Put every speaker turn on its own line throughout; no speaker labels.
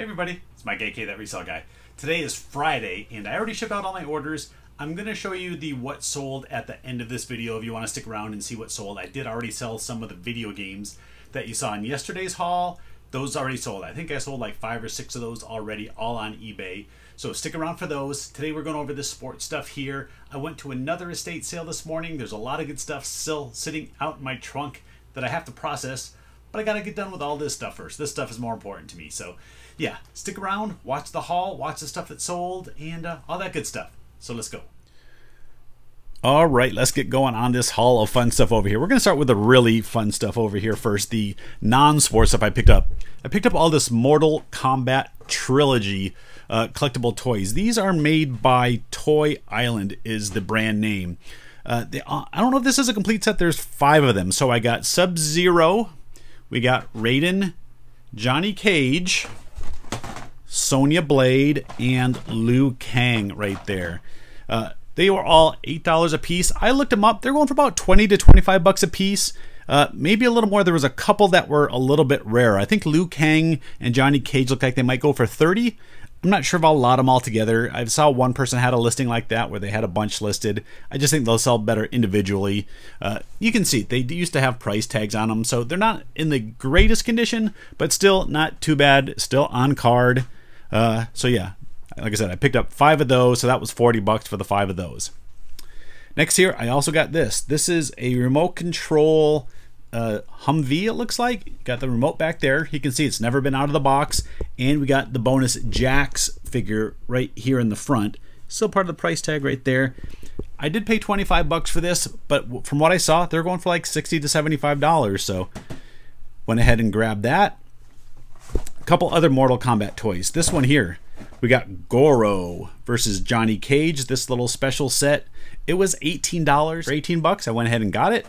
Hey everybody, it's Mike AK, that reseller guy. Today is Friday, and I already shipped out all my orders. I'm to show you the what sold at the end of this video if you want to stick around and see what sold. I did already sell some of the video games that you saw in yesterday's haul. Those already sold. I think I sold like five or six of those already, all on eBay. So stick around for those. Today we're going over the sports stuff here. I went to another estate sale this morning. There's a lot of good stuff still sitting out in my trunk that I have to process, but I got to get done with all this stuff first. This stuff is more important to me. So yeah, stick around, watch the haul, watch the stuff that sold, and uh, all that good stuff. So let's go. All right, let's get going on this haul of fun stuff over here. We're going to start with the really fun stuff over here first, the non-sports stuff I picked up. I picked up all this Mortal Kombat Trilogy uh, collectible toys. These are made by Toy Island is the brand name. Uh, they, uh, I don't know if this is a complete set. There's five of them. So I got Sub-Zero, we got Raiden, Johnny Cage, Sonya Blade, and Liu Kang right there. Uh, they were all $8 a piece. I looked them up. They're going for about 20 to 25 bucks a piece. Uh, maybe a little more. There was a couple that were a little bit rare. I think Liu Kang and Johnny Cage look like they might go for 30. I'm not sure if I'll lot them all together. I saw one person had a listing like that where they had a bunch listed. I just think they'll sell better individually. Uh, you can see they used to have price tags on them, so they're not in the greatest condition, but still not too bad. Still on card. Uh, so yeah, like I said, I picked up five of those, so that was 40 bucks for the five of those. Next here, I also got this. This is a remote control uh, Humvee, it looks like. Got the remote back there. You can see it's never been out of the box. And we got the bonus Jax figure right here in the front. Still part of the price tag right there. I did pay 25 bucks for this, but from what I saw, they're going for like 60 to $75. So went ahead and grabbed that. A couple other Mortal Kombat toys. This one here, we got Goro versus Johnny Cage. This little special set. It was $18 for 18 bucks. I went ahead and got it.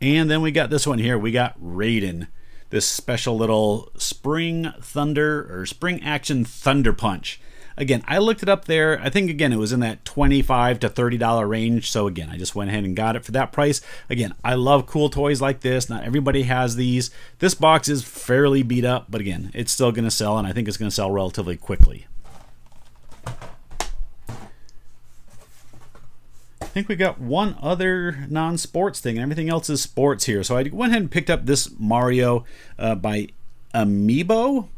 And then we got this one here. We got Raiden. This special little Spring Thunder or Spring Action Thunder Punch. Again, I looked it up there. I think again it was in that 25 to $30 range. So again, I just went ahead and got it for that price. Again, I love cool toys like this. Not everybody has these. This box is fairly beat up, but again, it's still going to sell and I think it's going to sell relatively quickly. I think we got one other non-sports thing, and everything else is sports here. So I went ahead and picked up this Mario uh, by Amiibo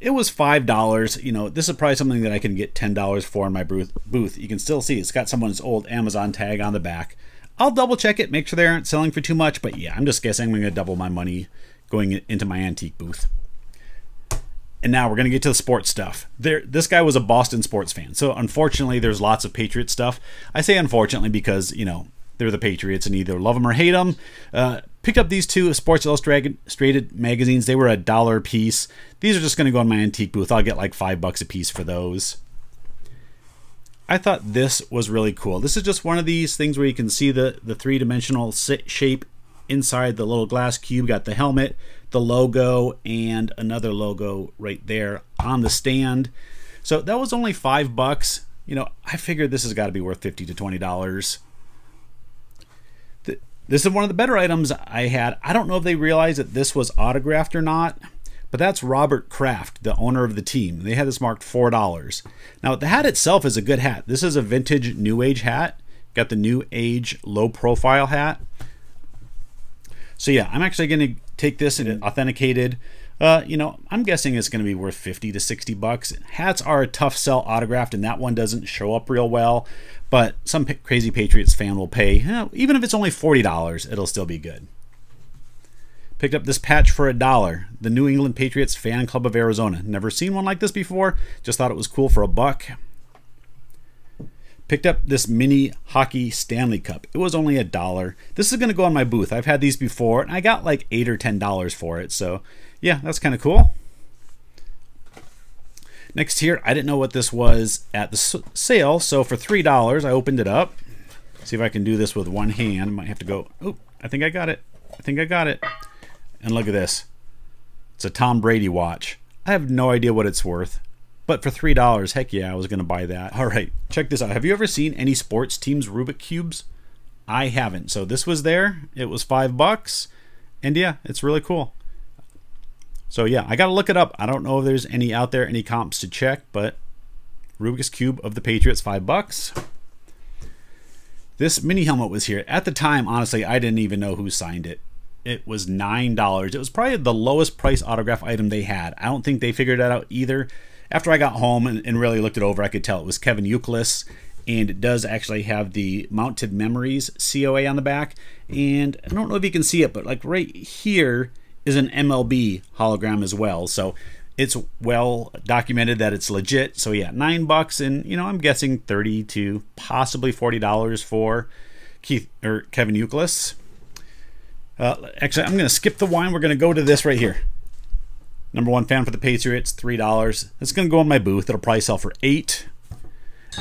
it was five dollars. You know, this is probably something that I can get ten dollars for in my booth. Booth. You can still see it's got someone's old Amazon tag on the back. I'll double check it, make sure they aren't selling for too much. But yeah, I'm just guessing I'm going to double my money going into my antique booth. And now we're going to get to the sports stuff. There, this guy was a Boston sports fan, so unfortunately, there's lots of Patriot stuff. I say unfortunately because you know they're the Patriots and either love them or hate them. Uh, picked up these two Sports Illustrated magazines. They were a dollar a piece. These are just going to go in my antique booth. I'll get like five bucks a piece for those. I thought this was really cool. This is just one of these things where you can see the, the three-dimensional shape inside the little glass cube. Got the helmet, the logo, and another logo right there on the stand. So that was only five bucks. You know, I figured this has got to be worth 50 to $20. This is one of the better items I had. I don't know if they realized that this was autographed or not, but that's Robert Kraft, the owner of the team. They had this marked $4. Now, the hat itself is a good hat. This is a vintage New Era hat. Got the New Era low profile hat. So yeah, I'm actually going to take this and authenticated. Uh, you know, I'm guessing it's going to be worth 50 to 60 bucks. Hats are a tough sell autographed, and that one doesn't show up real well. But some crazy Patriots fan will pay, you know, even if it's only $40, it'll still be good. Picked up this patch for a dollar. The New England Patriots Fan Club of Arizona. Never seen one like this before. Just thought it was cool for a buck. Picked up this mini hockey Stanley Cup. It was only a dollar. This is going to go on my booth. I've had these before, and I got like 8 or $10 for it. So, yeah, that's kind of cool. Next here, I didn't know what this was at the sale, so for $3, I opened it up. See if I can do this with one hand. Might have to go, oh, I think I got it. I think I got it. And look at this. It's a Tom Brady watch. I have no idea what it's worth. But for $3, heck yeah, I was going to buy that. All right, check this out. Have you ever seen any sports teams Rubik Cubes? I haven't. So this was there. It was five bucks. And yeah, it's really cool. So yeah, I got to look it up. I don't know if there's any out there, any comps to check, but Rubik's Cube of the Patriots, five bucks. This mini helmet was here. At the time, honestly, I didn't even know who signed it. It was $9. It was probably the lowest price autograph item they had. I don't think they figured that out either. After I got home and, and really looked it over, I could tell it was Kevin Youkilis and it does actually have the mounted memories COA on the back. And I don't know if you can see it, but like right here is an MLB hologram as well. So it's well documented that it's legit. So yeah, nine bucks, and you know I'm guessing thirty to possibly forty dollars for Keith or Kevin Youkilis. Uh, actually, I'm going to skip the wine. We're going to go to this right here. Number one fan for the Patriots, three dollars. It's going to go in my booth. It'll probably sell for eight.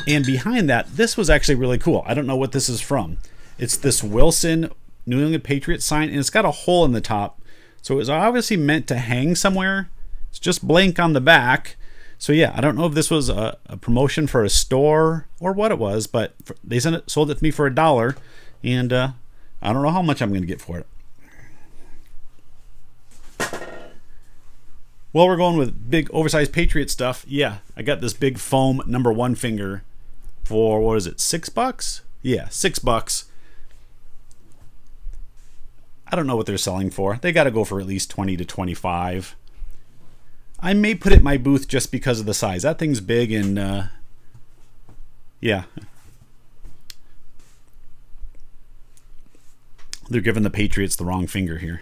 And behind that, this was actually really cool. I don't know what this is from. It's this Wilson New England Patriots sign, and it's got a hole in the top. So it was obviously meant to hang somewhere. It's just blank on the back. So yeah, I don't know if this was a, a promotion for a store or what it was, but for, they sent it, sold it to me for a dollar, and uh, I don't know how much I'm going to get for it. Well, we're going with big oversized Patriot stuff. Yeah, I got this big foam number one finger for what is it, six bucks? Yeah, six bucks. I don't know what they're selling for. They got to go for at least 20 to 25. I may put it in my booth just because of the size. That thing's big and uh, yeah. They're giving the Patriots the wrong finger here.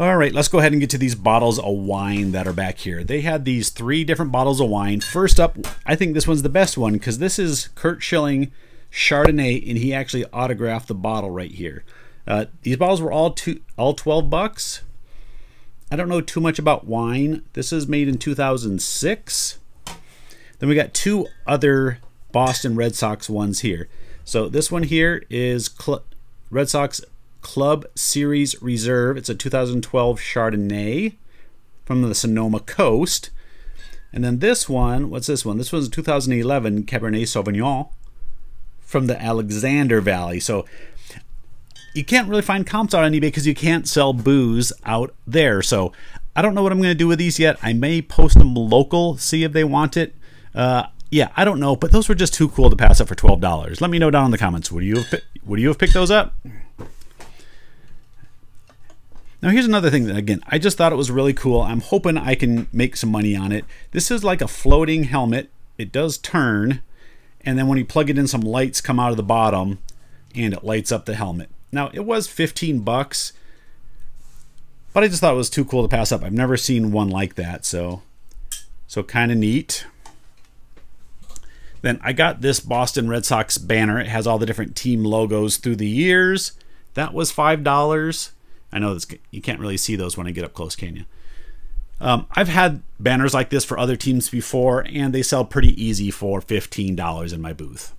All right, let's go ahead and get to these bottles of wine that are back here. They had these three different bottles of wine. First up, I think this one's the best one because this is Curt Schilling Chardonnay, and he actually autographed the bottle right here. Uh, these bottles were all two, all 12 bucks. I don't know too much about wine. This is made in 2006. Then we got two other Boston Red Sox ones here. So this one here is Cl Red Sox Club Series Reserve. It's a 2012 Chardonnay from the Sonoma Coast. And then this one, what's this one? This one's 2011 Cabernet Sauvignon from the Alexander Valley. So you can't really find comps out on eBay because you can't sell booze out there. So I don't know what I'm going to do with these yet. I may post them local, see if they want it. Uh, yeah, I don't know, but those were just too cool to pass up for twelve dollars. Let me know down in the comments. Would you have, would you have picked those up? Now here's another thing that again, I just thought it was really cool. I'm hoping I can make some money on it. This is like a floating helmet. It does turn, and then when you plug it in, some lights come out of the bottom, and it lights up the helmet. Now it was 15 bucks, but I just thought it was too cool to pass up. I've never seen one like that, so so kind of neat. Then I got this Boston Red Sox banner. It has all the different team logos through the years. That was five dollars. I know this, you can't really see those when I get up close, can you? Um, I've had banners like this for other teams before, and they sell pretty easy for $15 in my booth.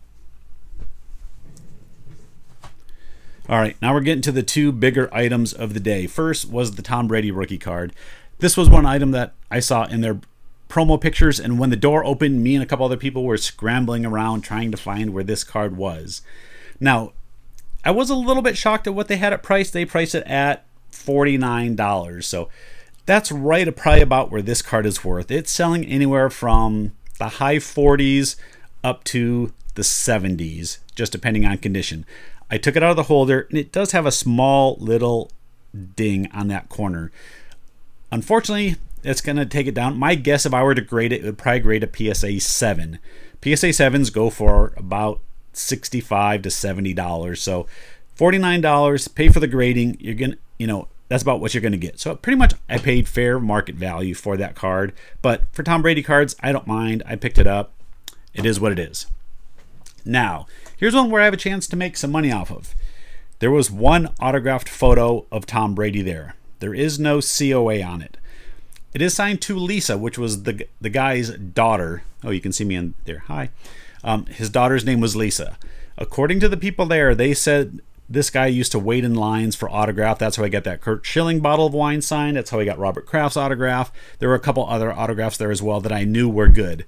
All right, now we're getting to the two bigger items of the day. First was the Tom Brady rookie card. This was one item that I saw in their promo pictures, and when the door opened, me and a couple other people were scrambling around trying to find where this card was. Now, I was a little bit shocked at what they had at price. They priced it at $49. So that's right probably about where this card is worth. It's selling anywhere from the high 40s up to the 70s, just depending on condition. I took it out of the holder and it does have a small little ding on that corner. Unfortunately, it's going to take it down. My guess if I were to grade it, it would probably grade a PSA 7. PSA 7s go for about 65 to 70 dollars so 49 dollars pay for the grading you're gonna you know that's about what you're gonna get. So pretty much i paid fair market value for that card but for tom brady cards i don't mind. I picked it up. It is what it is. Now here's one where i have a chance to make some money off of. There was one autographed photo of tom brady there. There is no coa on it. It is signed to lisa which was the the guy's daughter. Oh you can see me in there. Hi. Um, his daughter's name was Lisa. According to the people there, they said this guy used to wait in lines for autograph. That's how I got that Curt Schilling bottle of wine signed. That's how I got Robert Kraft's autograph. There were a couple other autographs there as well that I knew were good.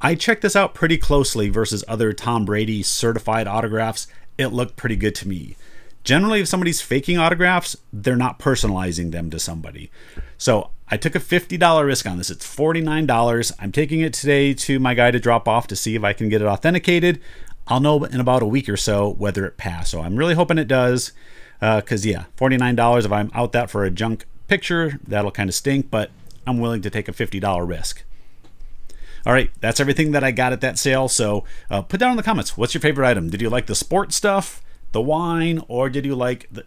I checked this out pretty closely versus other Tom Brady certified autographs. It looked pretty good to me. Generally, if somebody's faking autographs, they're not personalizing them to somebody. So I took a $50 risk on this. It's $49. I'm taking it today to my guy to drop off to see if I can get it authenticated. I'll know in about a week or so whether it passed. So I'm really hoping it does. Because, uh, yeah, $49, if I'm out that for a junk picture, that'll kind of stink, but I'm willing to take a $50 risk. All right, that's everything that I got at that sale. So uh, put down in the comments what's your favorite item? Did you like the sports stuff, the wine, or did you like the,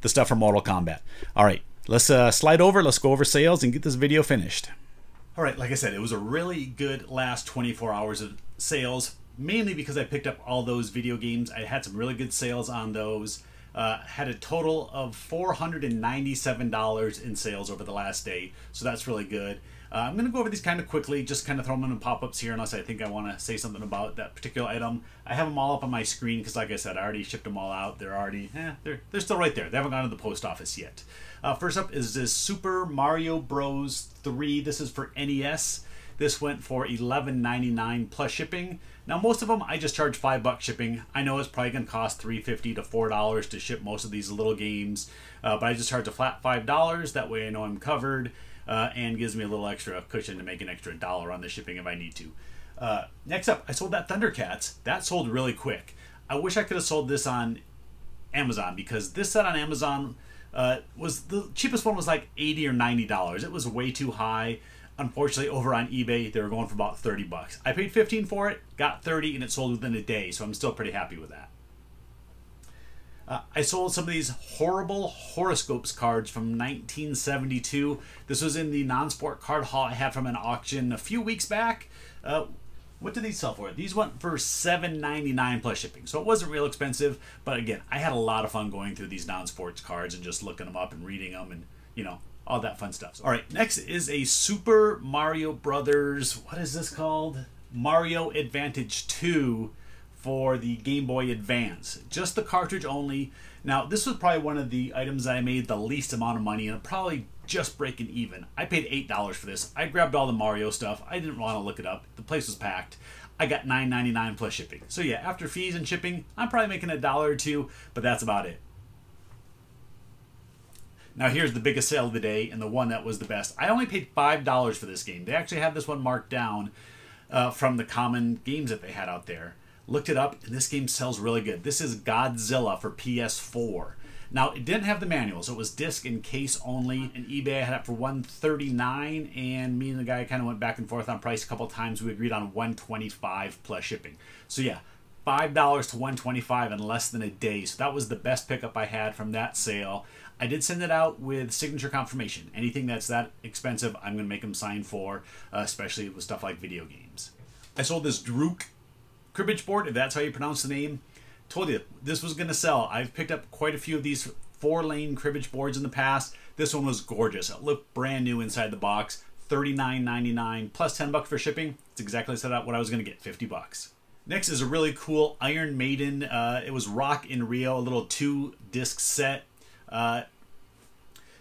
the stuff from Mortal Kombat? All right, let's uh, slide over. Let's go over sales and get this video finished. All right, like I said, it was a really good last 24 hours of sales, mainly because I picked up all those video games. I had some really good sales on those. Uh, had a total of $497 in sales over the last day, so that's really good. Uh, I'm going to go over these kind of quickly, just kind of throw them in pop-ups here unless I think I want to say something about that particular item. I have them all up on my screen because, like I said, I already shipped them all out. They're already, eh, they're, they're still right there. They haven't gone to the post office yet. Uh, first up is this Super Mario Bros. 3. This is for NES. This went for $11.99 plus shipping. Now most of them I just charge five bucks shipping. I know it's probably gonna cost $3.50 to $4 to ship most of these little games, uh, but I just charge a flat $5. That way I know I'm covered uh, and gives me a little extra cushion to make an extra dollar on the shipping if I need to. Uh, next up, I sold that Thundercats. That sold really quick. I wish I could have sold this on Amazon because this set on Amazon uh, was the cheapest one was like 80 or 90 dollars. It was way too high. Unfortunately, over on eBay, they were going for about 30 bucks. I paid 15 for it, got 30, and it sold within a day, so I'm still pretty happy with that. Uh, I sold some of these horrible horoscopes cards from 1972. This was in the non-sport card haul I had from an auction a few weeks back. Uh, what did these sell for? These went for $7.99 plus shipping, so it wasn't real expensive. But again, I had a lot of fun going through these non-sports cards and just looking them up and reading them, and you know all that fun stuff. All right, next is a Super Mario Brothers. What is this called? Mario Advance 2 for the Game Boy Advance. Just the cartridge only. Now, this was probably one of the items I made the least amount of money and probably just breaking even. I paid $8 for this. I grabbed all the Mario stuff. I didn't want to look it up. The place was packed. I got $9.99 plus shipping. So yeah, after fees and shipping, I'm probably making a dollar or two, but that's about it. Now here's the biggest sale of the day and the one that was the best. I only paid $5 for this game. They actually have this one marked down uh, from the common games that they had out there. Looked it up, and this game sells really good. This is Godzilla for PS4. Now it didn't have the manual, so it was disc and case only. And eBay I had it for 139, and me and the guy kind of went back and forth on price a couple times. We agreed on 125 plus shipping. So yeah, five dollars to 125 in less than a day. So that was the best pickup I had from that sale. I did send it out with signature confirmation. Anything that's that expensive, I'm going to make them sign for, uh, especially with stuff like video games. I sold this Drueke cribbage board, if that's how you pronounce the name. Told you this was going to sell. I've picked up quite a few of these four lane cribbage boards in the past. This one was gorgeous. It looked brand new inside the box. $39.99 plus 10 bucks for shipping. It's exactly set up what I was going to get, 50 bucks. Next is a really cool Iron Maiden. Uh, it was Rock in Rio, a little two disc set. Uh,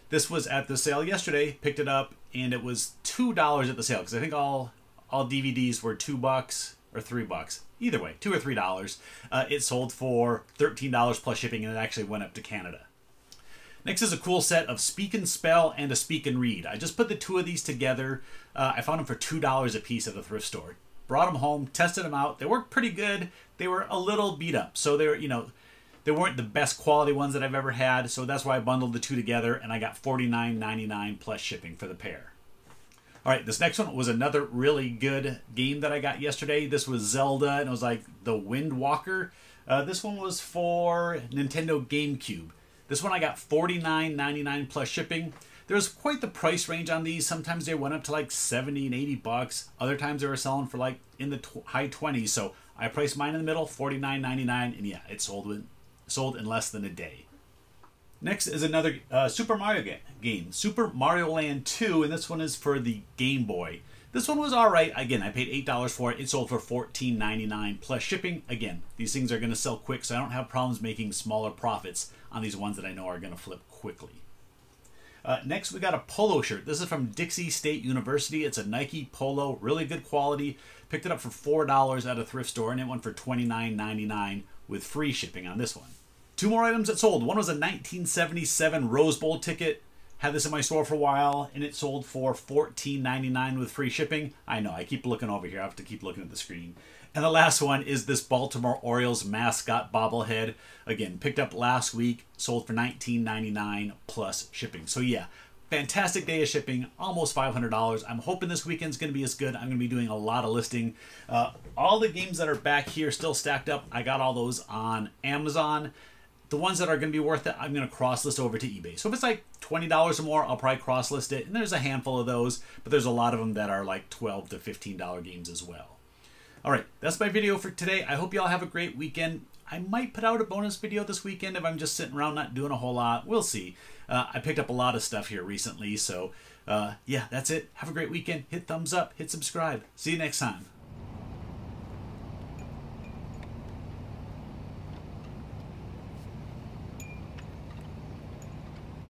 this was at the sale yesterday. Picked it up and it was two dollars at the sale because I think all all DVDs were two bucks or three bucks. Either way, two or three dollars. Uh, it sold for thirteen dollars plus shipping, and it actually went up to Canada. Next is a cool set of Speak and Spell and a Speak and Read. I just put the two of these together. Uh, I found them for two dollars a piece at the thrift store. Brought them home, tested them out. They worked pretty good. They were a little beat up, so they were you know they weren't the best quality ones that I've ever had. So that's why I bundled the two together, and I got forty nine ninety nine plus shipping for the pair. All right, this next one was another really good game that I got yesterday. This was Zelda, and it was like the Wind Walker. Uh, this one was for Nintendo GameCube. This one I got $49.99 plus shipping. There's quite the price range on these. Sometimes they went up to like 70 and 80 bucks. Other times they were selling for like in the high 20s. So I priced mine in the middle, $49.99, and yeah, it sold sold in less than a day. Next is another uh, Super Mario ga game, Super Mario Land 2, and this one is for the Game Boy. This one was alright. Again, I paid $8 for it. It sold for $14.99 plus shipping. Again, these things are going to sell quick, so I don't have problems making smaller profits on these ones that I know are going to flip quickly. Uh, next, we got a polo shirt. This is from Dixie State University. It's a Nike polo, really good quality. Picked it up for $4 at a thrift store, and it went for $29.99 with free shipping on this one. Two more items that sold. One was a 1977 Rose Bowl ticket. Had this in my store for a while, and it sold for $14.99 with free shipping. I know, I keep looking over here. I have to keep looking at the screen. And the last one is this Baltimore Orioles mascot bobblehead. Again, picked up last week, sold for $19.99 plus shipping. So yeah, fantastic day of shipping, almost $500. I'm hoping this weekend's going to be as good. I'm going to be doing a lot of listing. Uh, all the games that are back here still stacked up, I got all those on Amazon. The ones that are going to be worth it, I'm going to cross list over to eBay. So if it's like $20 or more, I'll probably cross list it. And there's a handful of those, but there's a lot of them that are like 12 to $15 games as well. All right, that's my video for today. I hope y'all have a great weekend. I might put out a bonus video this weekend if I'm just sitting around not doing a whole lot. We'll see. Uh, I picked up a lot of stuff here recently, so uh, yeah, that's it. Have a great weekend. Hit thumbs up, hit subscribe. See you next time.